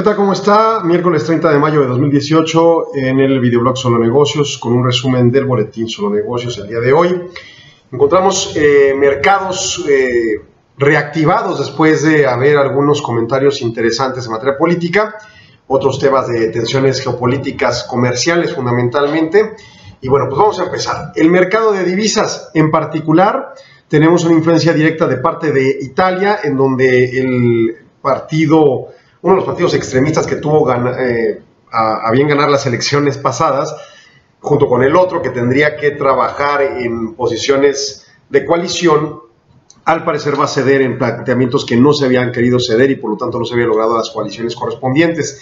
¿Qué tal? ¿Cómo está? Miércoles 30 de mayo de 2018 en el videoblog Solo Negocios con un resumen del boletín Solo Negocios el día de hoy. Encontramos eh, mercados eh, reactivados después de haber algunos comentarios interesantes en materia política, otros temas de tensiones geopolíticas comerciales fundamentalmente. Y bueno, pues vamos a empezar. El mercado de divisas en particular, tenemos una influencia directa de parte de Italia, en donde el partido uno de los partidos extremistas que tuvo eh, a, bien ganar las elecciones pasadas, junto con el otro que tendría que trabajar en posiciones de coalición, al parecer va a ceder en planteamientos que no se habían querido ceder y por lo tanto no se habían logrado las coaliciones correspondientes.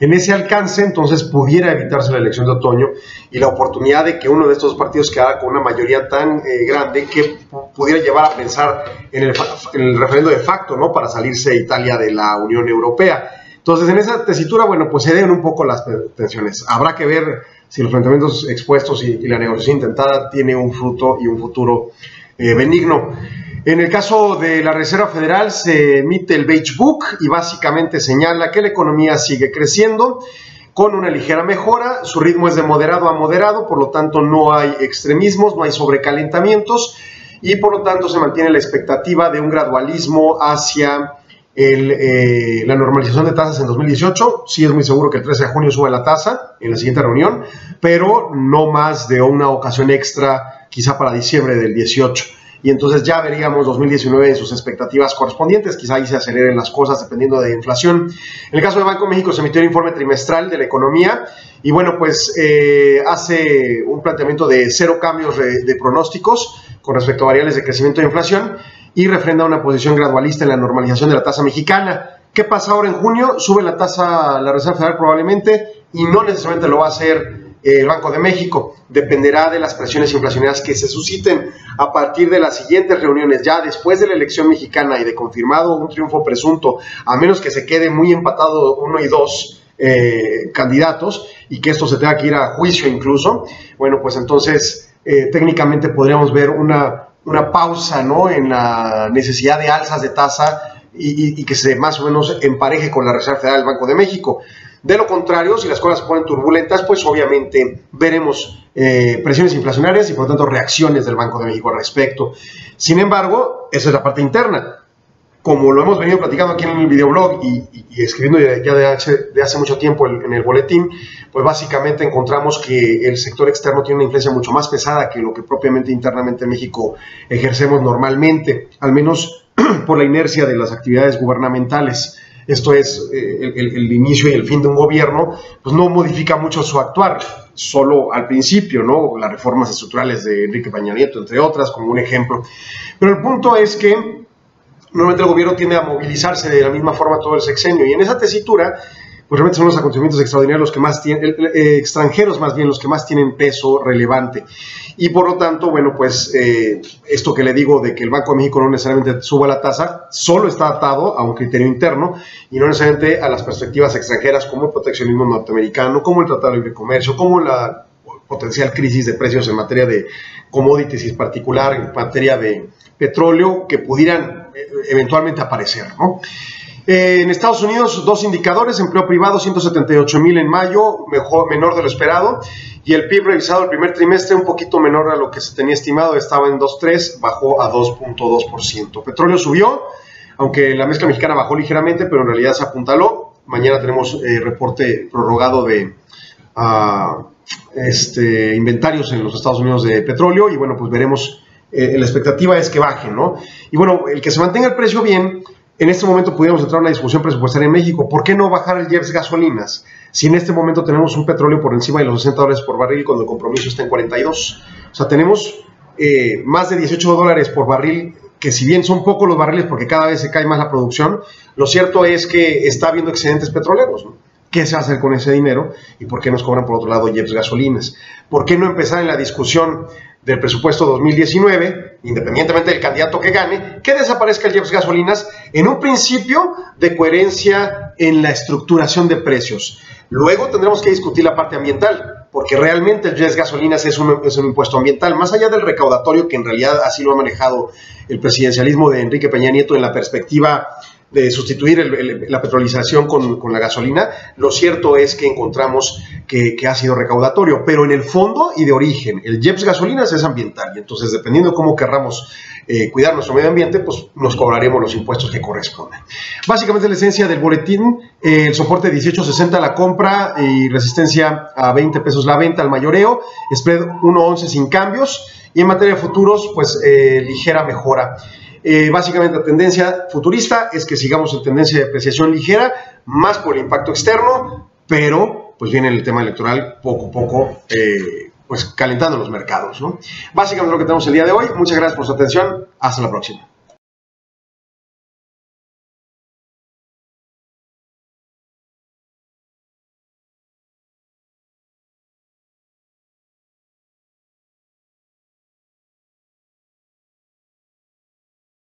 En ese alcance, entonces, pudiera evitarse la elección de otoño y la oportunidad de que uno de estos partidos quedara con una mayoría tan eh, grande que pudiera llevar a pensar en el, en el referendo de facto, ¿no? Para salirse Italia de la Unión Europea. Entonces, en esa tesitura, bueno, pues se deben un poco las tensiones. Habrá que ver si los planteamientos expuestos y, la negociación intentada tiene un fruto y un futuro eh, benigno. En el caso de la Reserva Federal se emite el Beige Book y básicamente señala que la economía sigue creciendo con una ligera mejora, su ritmo es de moderado a moderado, por lo tanto no hay extremismos, no hay sobrecalentamientos y por lo tanto se mantiene la expectativa de un gradualismo hacia eh, la normalización de tasas en 2018. Sí es muy seguro que el 13 de junio sube la tasa en la siguiente reunión, pero no más de una ocasión extra quizá para diciembre del 18 y entonces ya veríamos 2019 en sus expectativas correspondientes, quizá ahí se aceleren las cosas dependiendo de inflación. En el caso de Banco de México se emitió el informe trimestral de la economía y bueno, pues eh, hace un planteamiento de cero cambios de, pronósticos con respecto a variables de crecimiento e inflación y refrenda una posición gradualista en la normalización de la tasa mexicana. ¿Qué pasa ahora en junio? Sube la tasa la Reserva Federal probablemente y no necesariamente lo va a hacer el Banco de México. Dependerá de las presiones inflacionarias que se susciten a partir de las siguientes reuniones, ya después de la elección mexicana y de confirmado un triunfo presunto, a menos que se quede muy empatado uno y dos eh, candidatos y que esto se tenga que ir a juicio incluso, bueno, pues entonces eh, técnicamente podríamos ver una, una pausa ¿no? en la necesidad de alzas de tasa y, y, que se más o menos empareje con la Reserva Federal del Banco de México. De lo contrario, si las cosas se ponen turbulentas, pues obviamente veremos eh, presiones inflacionarias y por lo tanto reacciones del Banco de México al respecto. Sin embargo, esa es la parte interna. Como lo hemos venido platicando aquí en el videoblog y, escribiendo ya de hace, mucho tiempo en el boletín, pues básicamente encontramos que el sector externo tiene una influencia mucho más pesada que lo que propiamente internamente en México ejercemos normalmente, al menos por la inercia de las actividades gubernamentales esto es eh, el, inicio y el fin de un gobierno, pues no modifica mucho su actuar, solo al principio, ¿no? Las reformas estructurales de Enrique Peña Nieto, entre otras, como un ejemplo. Pero el punto es que normalmente el gobierno tiende a movilizarse de la misma forma todo el sexenio y en esa tesitura pues realmente son los acontecimientos extraordinarios los que más tienen, eh, extranjeros más bien, los que más tienen peso relevante. Y por lo tanto, bueno, pues eh, esto que le digo de que el Banco de México no necesariamente suba la tasa, solo está atado a un criterio interno y no necesariamente a las perspectivas extranjeras como el proteccionismo norteamericano, como el Tratado de Libre Comercio, como la potencial crisis de precios en materia de commodities y en particular en materia de petróleo que pudieran eh, eventualmente aparecer, ¿no? Eh, en Estados Unidos, dos indicadores, empleo privado 178 mil en mayo, mejor, menor de lo esperado, y el PIB revisado el primer trimestre un poquito menor a lo que se tenía estimado, estaba en 2.3, bajó a 2.2%. Petróleo subió, aunque la mezcla mexicana bajó ligeramente, pero en realidad se apuntaló. Mañana tenemos eh, reporte prorrogado de uh, este, inventarios en los Estados Unidos de petróleo y bueno, pues veremos, eh, la expectativa es que bajen, ¿no? Y bueno, el que se mantenga el precio bien en este momento pudiéramos entrar en una discusión presupuestaria en México. ¿Por qué no bajar el IEPS gasolinas? Si en este momento tenemos un petróleo por encima de los 60 dólares por barril cuando el compromiso está en 42. O sea, tenemos eh, más de 18 dólares por barril, que si bien son pocos los barriles porque cada vez se cae más la producción, lo cierto es que está habiendo excedentes petroleros. ¿Qué se hace con ese dinero? ¿Y por qué nos cobran por otro lado IEPS gasolinas? ¿Por qué no empezar en la discusión del presupuesto 2019, independientemente del candidato que gane, que desaparezca el IEPS gasolinas en un principio de coherencia en la estructuración de precios. Luego tendremos que discutir la parte ambiental, porque realmente el IEPS gasolinas es un, es un impuesto ambiental, más allá del recaudatorio, que en realidad así lo ha manejado el presidencialismo de Enrique Peña Nieto en la perspectiva de sustituir la petrolización con, la gasolina, lo cierto es que encontramos que, ha sido recaudatorio, pero en el fondo y de origen, el JEPS gasolinas es ambiental y entonces dependiendo cómo querramos eh, cuidar nuestro medio ambiente, pues nos cobraremos los impuestos que corresponden. Básicamente la esencia del boletín, eh, el soporte 18.60 la compra y resistencia a 20 pesos la venta al mayoreo, spread 1.11 sin cambios y en materia de futuros, pues eh, ligera mejora. Eh, básicamente la tendencia futurista es que sigamos en tendencia de apreciación ligera, más por el impacto externo, pero pues viene el tema electoral poco a poco eh, pues calentando los mercados. ¿no? Básicamente lo que tenemos el día de hoy. Muchas gracias por su atención. Hasta la próxima.